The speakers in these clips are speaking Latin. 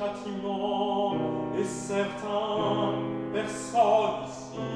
châtiment est certain, personne ici.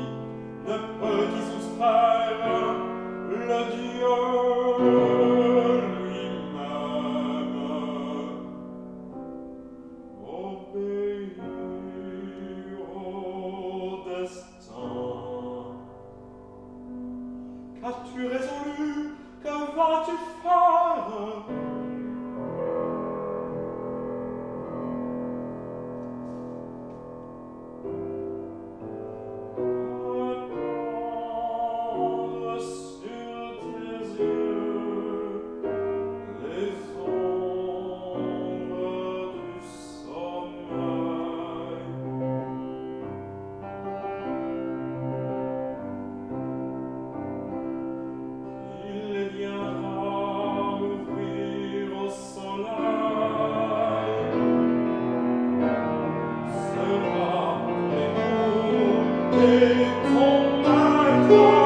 空难过。